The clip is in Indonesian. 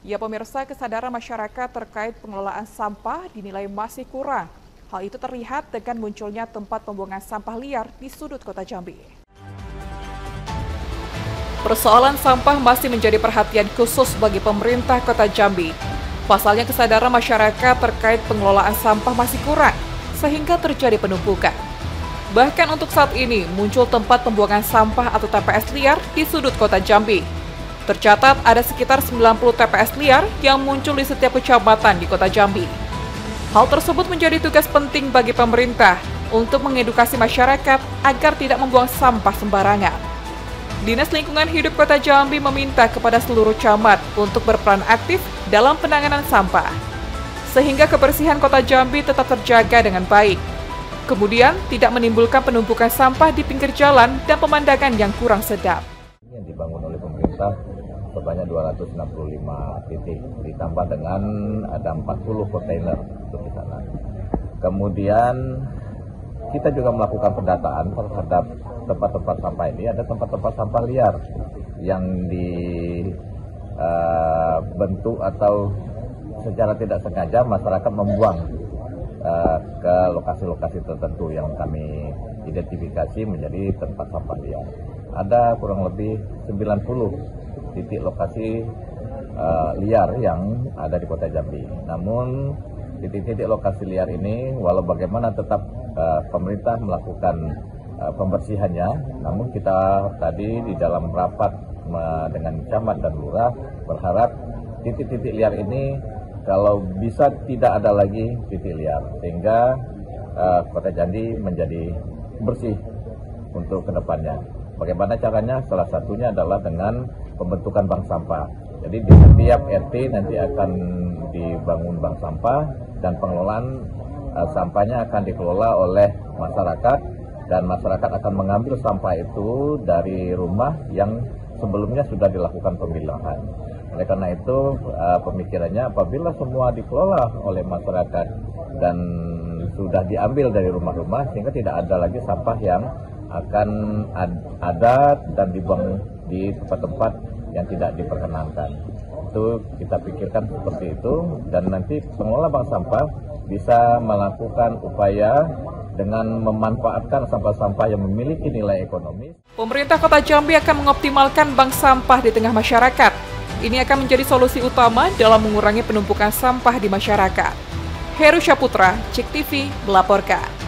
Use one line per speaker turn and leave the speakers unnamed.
Ya pemirsa, kesadaran masyarakat terkait pengelolaan sampah dinilai masih kurang. Hal itu terlihat dengan munculnya tempat pembuangan sampah liar di sudut kota Jambi. Persoalan sampah masih menjadi perhatian khusus bagi pemerintah kota Jambi. Pasalnya kesadaran masyarakat terkait pengelolaan sampah masih kurang, sehingga terjadi penumpukan. Bahkan untuk saat ini muncul tempat pembuangan sampah atau TPS liar di sudut kota Jambi Tercatat ada sekitar 90 TPS liar yang muncul di setiap kecamatan di kota Jambi. Hal tersebut menjadi tugas penting bagi pemerintah untuk mengedukasi masyarakat agar tidak membuang sampah sembarangan. Dinas Lingkungan Hidup Kota Jambi meminta kepada seluruh camat untuk berperan aktif dalam penanganan sampah, sehingga kebersihan Kota Jambi tetap terjaga dengan baik. Kemudian, tidak menimbulkan penumpukan sampah di pinggir jalan dan pemandangan yang kurang sedap
pemerintah sebanyak 265 titik ditambah dengan ada 40 kontainer untuk di sana. Kemudian kita juga melakukan pendataan terhadap tempat-tempat sampah ini ada tempat-tempat sampah liar yang dibentuk uh, atau secara tidak sengaja masyarakat membuang uh, ke lokasi-lokasi tertentu yang kami identifikasi menjadi tempat sampah liar ada kurang lebih 90 titik lokasi uh, liar yang ada di kota Jambi. Namun titik-titik lokasi liar ini walau bagaimana tetap uh, pemerintah melakukan uh, pembersihannya, namun kita tadi di dalam rapat dengan camat dan lurah berharap titik-titik liar ini kalau bisa tidak ada lagi titik liar sehingga uh, kota Jambi menjadi bersih untuk ke depannya. Bagaimana caranya? Salah satunya adalah dengan pembentukan bank sampah. Jadi di setiap RT nanti akan dibangun bank sampah dan pengelolaan uh, sampahnya akan dikelola oleh masyarakat dan masyarakat akan mengambil sampah itu dari rumah yang sebelumnya sudah dilakukan pemilahan. Oleh karena itu uh, pemikirannya apabila semua dikelola oleh masyarakat dan sudah diambil dari rumah-rumah sehingga tidak ada lagi sampah yang akan ada dan dibuang di tempat-tempat yang tidak diperkenankan. Itu kita pikirkan seperti itu dan nanti pengelola bank sampah bisa melakukan upaya dengan memanfaatkan sampah-sampah yang memiliki nilai ekonomis.
Pemerintah Kota Jambi akan mengoptimalkan bank sampah di tengah masyarakat. Ini akan menjadi solusi utama dalam mengurangi penumpukan sampah di masyarakat. Heru Syaputra, Cik TV, melaporkan.